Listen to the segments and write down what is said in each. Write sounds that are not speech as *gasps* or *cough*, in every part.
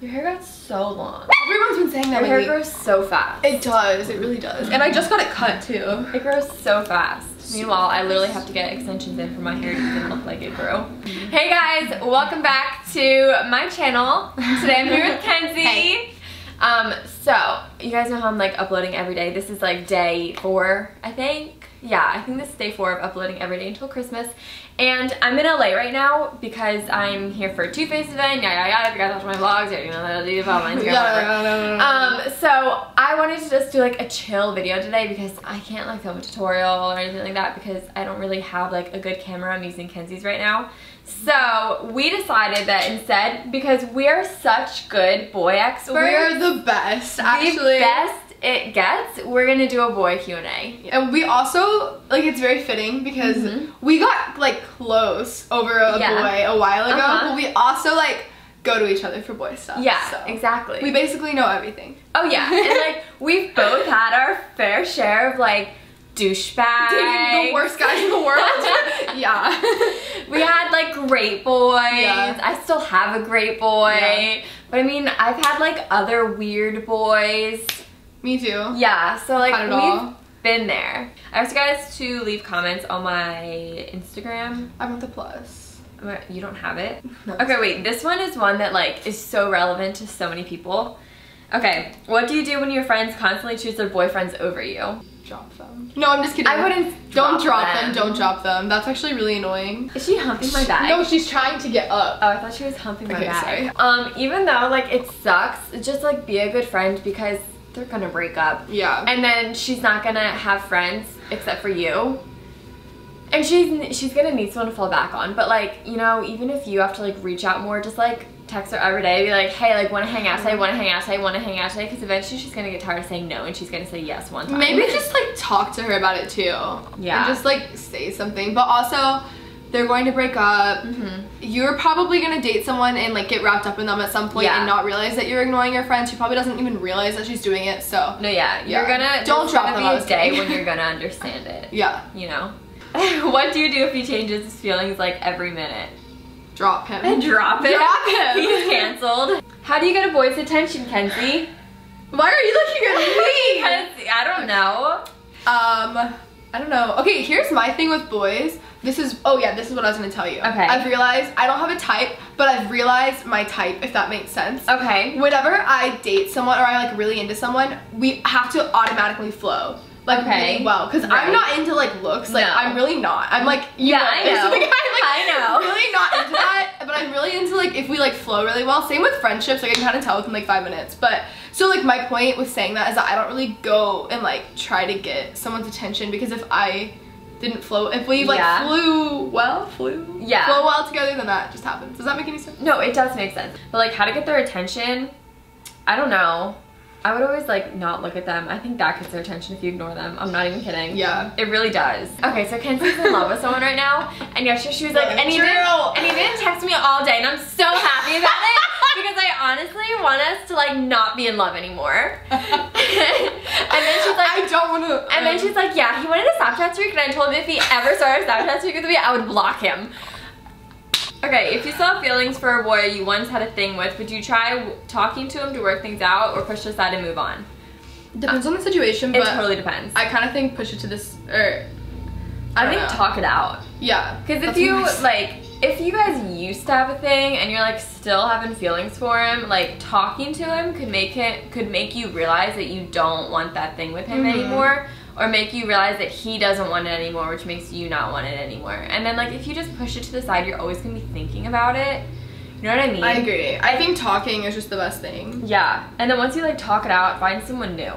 Your hair got so long. Everyone's been saying that. Your hair grows so fast. It does. It really does. And I just got it cut too. It grows so fast. Meanwhile, I literally have to get extensions in for my hair to even look like it grew. Hey guys, welcome back to my channel. Today I'm here with *laughs* Kenzie. Hey. Um, so, you guys know how I'm like uploading every day. This is like day four, I think. Yeah, I think this is day four of uploading every day until Christmas. And I'm in LA right now because I'm here for a Too Faced event, yada yada yada. If you guys watch my vlogs, or you know, the follow my Instagram, whatever. Um, so I wanted to just do like a chill video today because I can't like film a tutorial or anything like that because I don't really have like a good camera. I'm using Kenzie's right now. So we decided that instead, because we are such good boy experts, We're the best, actually. the best it gets, we're gonna do a boy Q&A. And we also, like, it's very fitting because Mhm. we got, like, close over a Yeah. boy a while ago, Uh-huh. but we also, like, go to each other for boy stuff. Yeah, so. exactly. We basically know everything. oh yeah, *laughs* and like we've both had our fair share of like douchebags. Dating the worst guys in the world. *laughs* yeah. *laughs* we had like great boys. Yeah. I still have a great boy. Yeah. But I mean, I've had like other weird boys. Me too. Yeah, so like we've all. been there. I asked you guys to leave comments on my Instagram. I want the plus. You don't have it? *laughs* No. Okay, wait. This one is one that like is so relevant to so many people. Okay, what do you do when your friends constantly choose their boyfriends over you? Drop them. No, I'm just kidding. I wouldn't Don't drop them. them. Don't drop them. That's actually really annoying. Is she humping my bag? No, she's trying to get up. Oh, I thought she was humping my Okay, bag. sorry. Um, even though like it sucks, just like be a good friend because they're gonna break up. Yeah. And then she's not gonna have friends except for you. And she's she's gonna need someone to fall back on. But like, you know, even if you have to like reach out more, just like text her every day, be like, hey, like wanna hang out today, wanna hang out today, wanna hang out today, because eventually she's gonna get tired of saying no and she's gonna say yes one time. Maybe just like talk to her about it too. Yeah. And just like say something. But also, they're going to break up. Mhm. You're probably gonna date someone and like get wrapped up in them at some point Yeah. and not realize that you're ignoring your friends. She probably doesn't even realize that she's doing it. So No, yeah, you're gonna Don't drop gonna them, be a day when you're *laughs* gonna understand it. yeah, You know. *laughs* what do you do if he changes his feelings like every minute? drop him. And drop it. Drop him. *laughs* He's canceled. How do you get a boy's attention, Kenzie? Why are you looking at me? Kenzie, I don't know. Um, I don't know. Okay, here's my thing with boys. This is, oh yeah, this is what I was gonna tell you. Okay. I've realized, I don't have a type, but I've realized my type, if that makes sense. Okay. Whenever I date someone or I like really into someone, we have to automatically flow. Like Okay. really well. Cause Right. I'm not into like looks. Like No. I'm really not. I'm like, you Yeah, know, I know. Like, I'm, like, I know. *laughs* really not into that. But I'm really into like if we like flow really well. Same with friendships, like I can kind of tell within like five minutes. But so like my point with saying that is that I don't really go and like try to get someone's attention because if I didn't flow, if we like Yeah. flew well, flew, Yeah. flow well together, then that just happens. Does that make any sense? No, it does make sense. But like how to get their attention, I don't know. I would always like not look at them. I think that gets their attention if you ignore them. I'm not even kidding. Yeah. It really does. Okay, so Kenzie's in love with someone right now, and yesterday she was like, and he, didn't, and he didn't text me all day, and I'm so happy about it because I honestly want us to like not be in love anymore. *laughs* and then she's like, I don't want to. and then uh. she's like, yeah, he wanted a Snapchat streak, and I told him if he ever started a Snapchat streak with me, I would block him. Okay, if you still have feelings for a boy you once had a thing with, would you try talking to him to work things out, or push it aside and move on? depends on the uh, situation, but It totally depends. I kind of think push it to this er, or I, don't think know. talk it out. yeah. Because if you like, if you guys used to have a thing and you're like still having feelings for him, like talking to him could make it could make you realize that you don't want that thing with him Mhm. anymore, or make you realize that he doesn't want it anymore, which makes you not want it anymore. And then like if you just push it to the side, you're always gonna be thinking about it. You know what I mean? I agree. I think talking is just the best thing. Yeah, and then once you like talk it out, find someone new.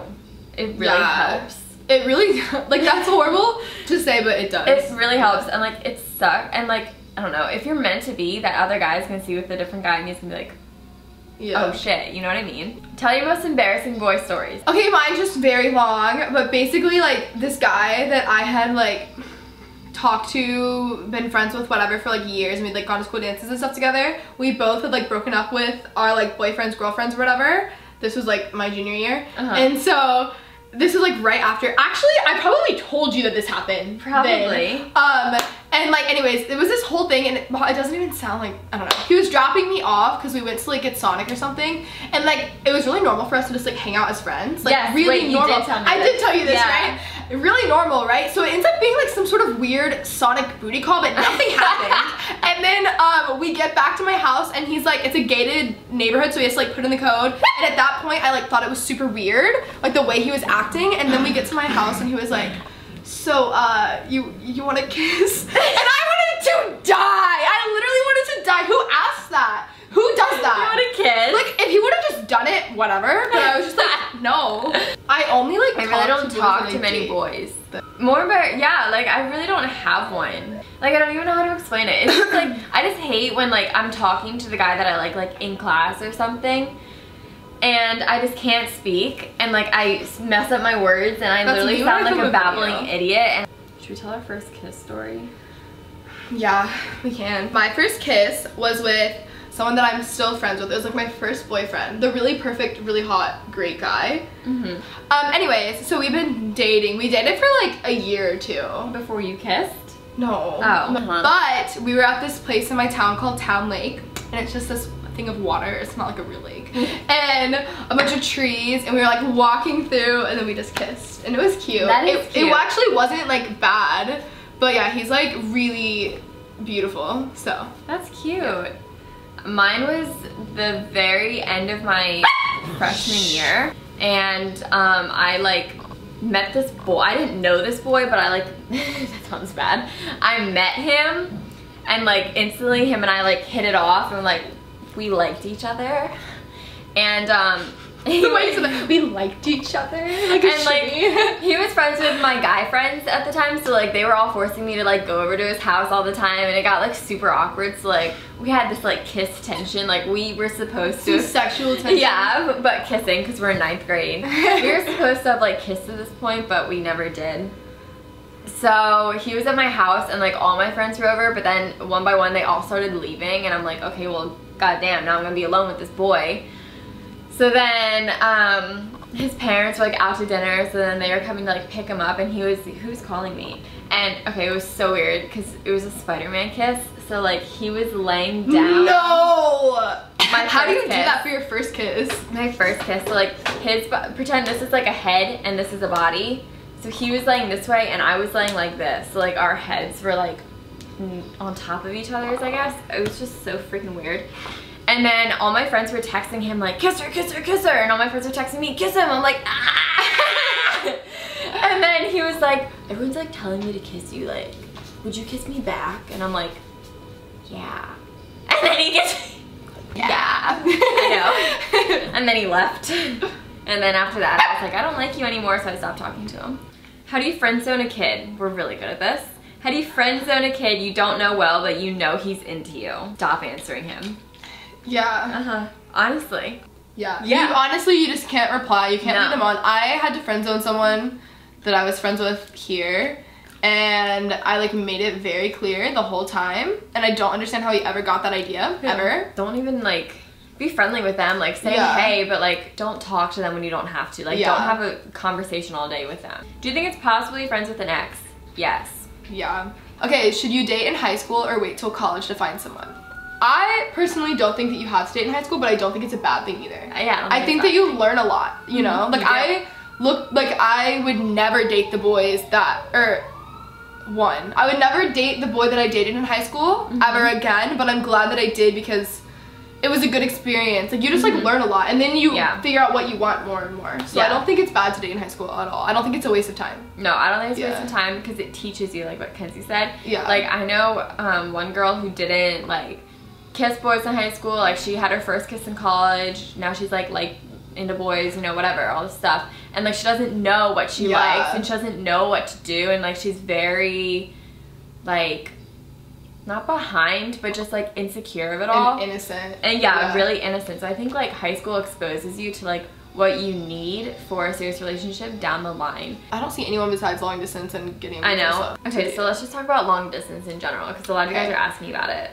It really Yeah. helps. It really *laughs* like that's horrible to say, but it does. It really helps, and like it sucks, and like I don't know if you're meant to be, that other guy's gonna see with a different guy, and he's gonna be like, yeah. oh shit, you know what I mean? Tell your most embarrassing boy stories. Okay, mine's just very long, but basically like this guy that I had like talked to, been friends with, whatever for like years, and we'd like gone to school dances and stuff together. We both had like broken up with our like boyfriends, girlfriends, or whatever. This was like my junior year, Uh-huh. and so this is like right after. Actually, I probably told you that this happened. Probably. then. Um, And like, anyways, it was this whole thing, and it, it doesn't even sound like I don't know. He was dropping me off because we went to like get Sonic or something, and like it was really normal for us to just like hang out as friends. Like Yes, really wait, did normal. me I this. did tell you this, Yeah. right? Really normal, right? So it ends up being like some sort of weird Sonic booty call, but nothing *laughs* happened. and then um, we get back to my house, and he's like, it's a gated neighborhood, so he has to like put in the code. And at that point, I like thought it was super weird, like the way he was acting. And then we get to my house, and he was like, so uh, you you want to kiss? *laughs* and I wanted to die. I literally wanted to die. Who asked that? Who does that? You want to kiss? Like if he would have just done it, whatever. But I was just like, *laughs* no. I only like. I really don't to talk to many date. boys. More but yeah, like I really don't have one. Like I don't even know how to explain it. It's just like *laughs* I just hate when like I'm talking to the guy that I like like in class or something. And I just can't speak, and like I mess up my words, and I That's literally me when I sound like a a babbling video. idiot. And should we tell our first kiss story? Yeah, we can. My first kiss was with someone that I'm still friends with. It was like my first boyfriend. The really perfect, really hot, great guy. Mm-hmm. Um, anyways, so we've been dating. We dated for like a year or two. Before you kissed? No. Oh, But we were at this place in my town called Town Lake, and it's just this thing of water. It's not like a real lake. and a bunch of trees, and we were like walking through, and then we just kissed, and it was cute. That is it, cute. It actually wasn't like bad, but yeah, he's like really beautiful. So That's cute. Mine was the very end of my *laughs* freshman year, and um, I like met this boy. I didn't know this boy, but I like *laughs* that sounds bad. I met him, and like instantly, him and I like hit it off, and like we liked each other, and um. *laughs* he the way you was- said that, we liked each other. Like and like *laughs* he was friends with my guy friends at the time so like they were all forcing me to like go over to his house all the time and it got like super awkward so like we had this like kiss tension like we were supposed to sexual tension. yeah but, but kissing because we're in ninth grade we were *laughs* supposed to have like kissed at this point but we never did so he was at my house and like all my friends were over but then one by one they all started leaving and I'm like okay well goddamn now I'm gonna be alone with this boy so then um, his parents were like out to dinner, so then they were coming to like pick him up, and he was who was calling me? And okay, it was so weird because it was a Spider-Man kiss. So like he was laying down. No. My *laughs* How do you first do that for your first kiss? My first kiss. So like his pretend this is like a head and this is a body. So he was laying this way and I was laying like this. So like our heads were like on top of each other's, I guess. It was just so freaking weird. And then all my friends were texting him like, kiss her, kiss her, kiss her. And all my friends were texting me, kiss him. I'm like, ah. *laughs* and then he was like, everyone's like telling me to kiss you. Like, would you kiss me back? And I'm like, yeah. *laughs* And then he gets, yeah. I know. *laughs* And then he left. And then after that, I was like, I don't like you anymore, so I stopped talking to him. How do you friend zone a kid? We're really good at this. How do you friend zone a kid you don't know well, but you know he's into you? Stop answering him. Yeah. Uh-huh. Honestly. Yeah. Yeah. You, honestly, you just can't reply. You can't No. lead them on. I had to friend zone someone that I was friends with here. And I like made it very clear the whole time. And I don't understand how he ever got that idea. Ever. Don't even like be friendly with them. Like say Yeah. hey, but like don't talk to them when you don't have to. Like Yeah. don't have a conversation all day with them. Do you think it's possible you're friends with an ex? Yes. Yeah. Okay, should you date in high school or wait till college to find someone? I personally don't think that you have to date in high school, but I don't think it's a bad thing either. Yeah. don't I think that you learn a lot, you know? Mhm, Like. I look like I would never date the boys that or one. I would never date the boy that I dated in high school Mhm. ever again, but I'm glad that I did because it was a good experience. Like you just Mhm. like learn a lot and then you Yeah. figure out what you want more and more. So I don't think it's bad to date in high school at all. I don't think it's a waste of time. No, I don't think it's a Yeah. waste of time because it teaches you like what Kenzie said. Yeah. Like I know um, one girl who didn't like kiss boys in high school. Like she had her first kiss in college. Now she's like like into boys, you know, whatever, all this stuff. And like she doesn't know what she Yeah. likes and she doesn't know what to do and like she's very like not behind but just like insecure of it all. And innocent. And yeah, Yeah. really innocent. So I think like high school exposes you to like what you need for a serious relationship down the line. I don't see anyone besides long distance and getting. I know. Okay, so let's just talk about long distance in general because a lot of you guys are asking about it.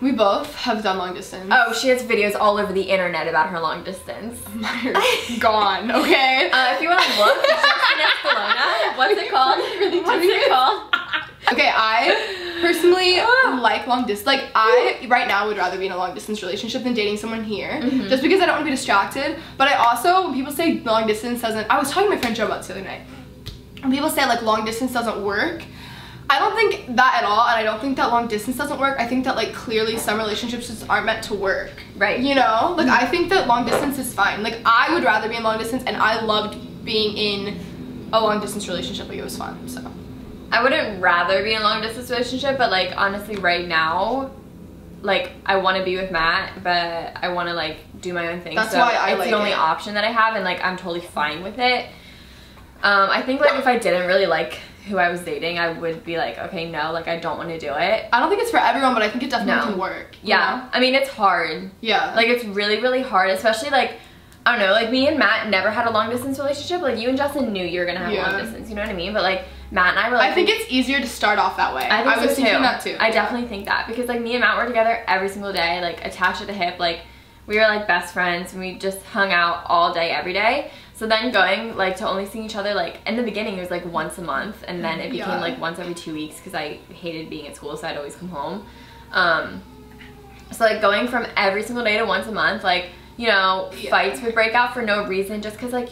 we both have done long distance. Oh, she has videos all over the internet about her long distance. *laughs* Mine's gone. Okay. *laughs* Uh, if you want to look, in What's it *laughs* called? Really What's it? called? Okay, I personally *gasps* like long distance. Like I right now would rather be in a long distance relationship than dating someone here, Mhm. just because I don't want to be distracted. But I also when people say long distance doesn't. I was talking to my friend Joe about this the other night. When people say like long distance doesn't work, I don't think that at all, and I don't think that long distance doesn't work. I think that like clearly some relationships just aren't meant to work. Right. You know, like I think that long distance is fine. Like I would rather be in long distance, and I loved being in a long distance relationship. Like it was fun. So. I wouldn't rather be in a long distance relationship, but like honestly, right now, like I want to be with Matt, but I want to like do my own thing. That's so why I it's like the only it. option that I have, and like I'm totally fine with it. Um, I think like if I didn't really like who I was dating, I would be like, okay, no, like I don't want to do it. I don't think it's for everyone, but I think it definitely No. can work. Yeah, I mean it's hard. Yeah. Like it's really really hard, especially like. I don't know, like me and Matt never had a long distance relationship. Like you and Justin knew you were gonna have Yeah. long distance, you know what I mean? But like Matt and I were like I think it's easier to start off that way. I think was so thinking too. that too. I definitely think that because like me and Matt were together every single day, like attached at the hip, like we were like best friends and we just hung out all day every day. So then going like to only seeing each other like in the beginning it was like once a month and then it became Yeah. like once every two weeks because I hated being at school so I'd always come home. Um, so like going from every single day to once a month, like you know Yeah. fights would break out for no reason just because like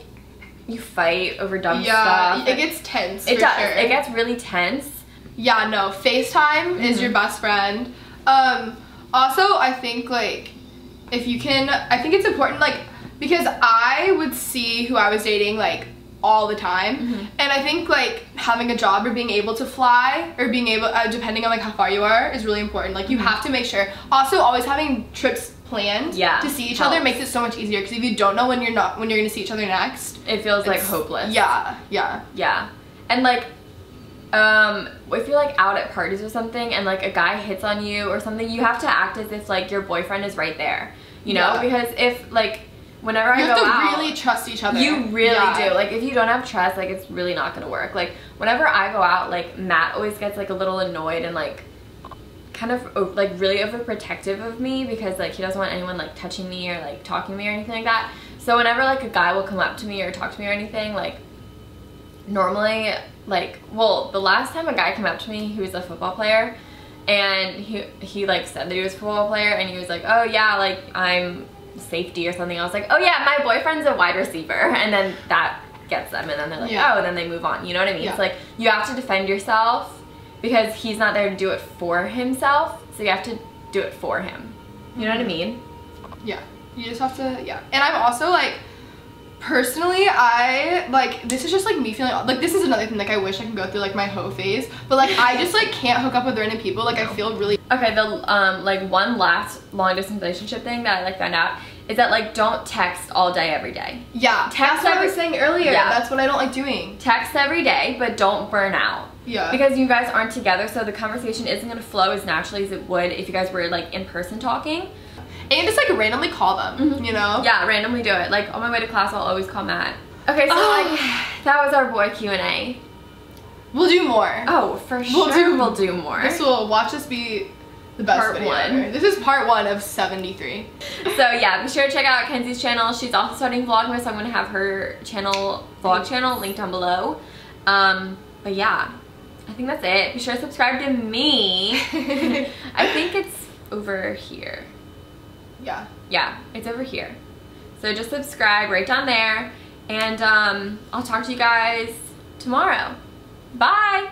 you fight over dumb yeah, stuff. it gets tense. it for does. Sure. It gets really tense. Yeah, no. FaceTime is Mhm. your best friend. Um, also, I think like if you can, I think it's important like because I would see who I was dating like all the time, Mhm. and I think like having a job or being able to fly or being able, uh, depending on like how far you are, is really important. Like you Mhm. have to make sure. Also, always having trips planned Yeah, to see each other makes it so much easier because if you don't know when you're not when you're gonna see each other next, It feels like hopeless. Yeah, yeah. Yeah. And like um if you're like out at parties or something and like a guy hits on you or something, you have to act as if like your boyfriend is right there. You know? Yeah. Because if like whenever I You go have to out really trust each other. you really Yeah. do. Like if you don't have trust, like it's really not gonna work. Like whenever I go out, like Matt always gets like a little annoyed and like kind of like really overprotective of me because like he doesn't want anyone like touching me or like talking to me or anything like that. So whenever like a guy will come up to me or talk to me or anything, like normally like well the last time a guy came up to me he was a football player and he he like said that he was a football player and he was like oh yeah like i'm safety or something i was like oh yeah my boyfriend's a wide receiver and then that gets them and then they're like Yeah. oh and then they move on you know what i mean Yeah. it's like you have to defend yourself because he's not there to do it for himself so you have to do it for him you know what i mean Yeah. You just have to, yeah. And I'm also like, personally, I like this is just like me feeling like this is another thing. Like I wish I could go through like my hoe phase, but like I just like can't hook up with random people. Like I feel really Okay, the um like one last long distance relationship thing that I like found out is that like don't text all day every day. yeah. Text That's what I was saying earlier. Yeah. That's what I don't like doing. Text every day, but don't burn out. Yeah. Because you guys aren't together, so the conversation isn't gonna flow as naturally as it would if you guys were like in person talking. and just like randomly call them. Mhm. You know. Yeah, randomly do it. Like on my way to class, I'll always call Matt. Okay, so Oh. like *sighs* that was our boy Q and A. We'll do more. Oh, for We'll sure, do- we'll do more. This will watch this be the best Part video one. ever. This is part one of 73. So yeah, be sure to check out Kenzie's channel. She's also starting Vlogmas. So I'm gonna have her channel, vlog channel, linked down below. Um, but yeah, I think that's it. Be sure to subscribe to me. *laughs* I think it's over here. yeah. Yeah, it's over here. So just subscribe right down there, and um, I'll talk to you guys tomorrow. Bye.